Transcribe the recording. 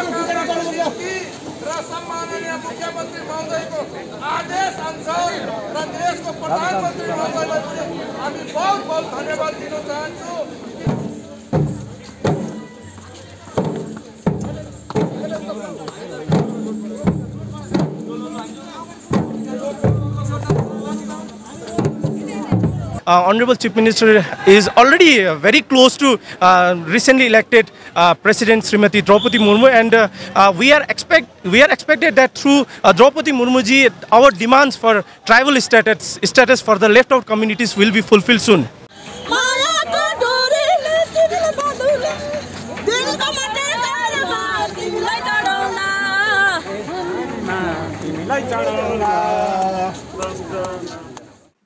र सम्माननीय मुख्यमन्त्री महोदयको आदेश अनुसार र देशको प्रधानमन्त्री महोदयलाई पनि हामी बहुत बहुत धन्यवाद दिन चाहन्छु। Uh, Honorable Chief Minister is already uh, very close to uh, recently elected President Srimati Draupadi Murmu and we are expect we are expected that through Draupadi Murmuji, our demands for tribal status status for the left out communities will be fulfilled soon. Light on